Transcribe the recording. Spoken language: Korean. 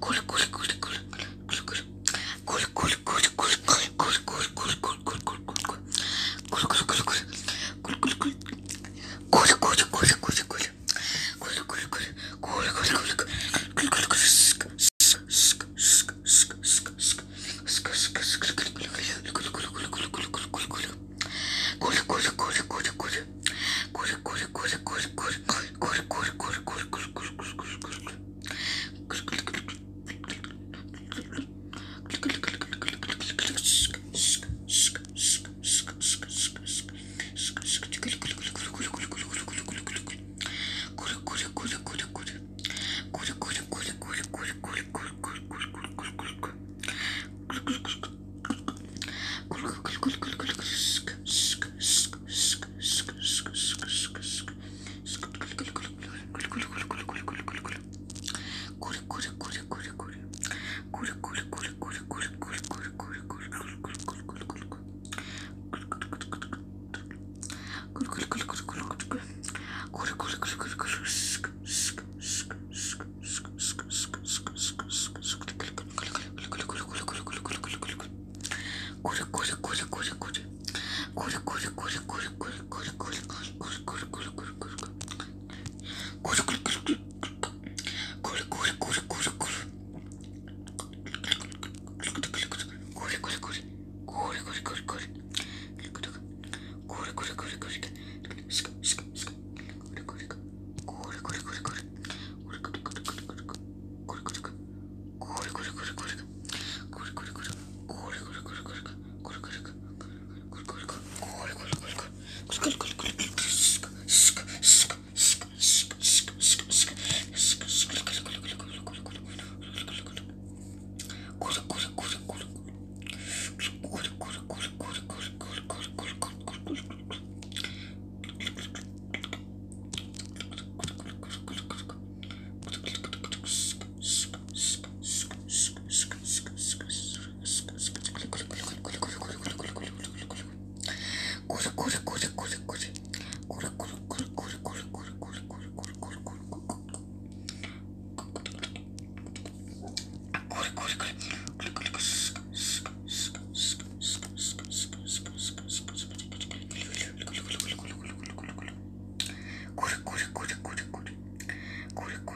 콜콜 これこれこれこれ курику.